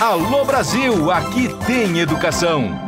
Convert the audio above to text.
Alô Brasil, aqui tem educação.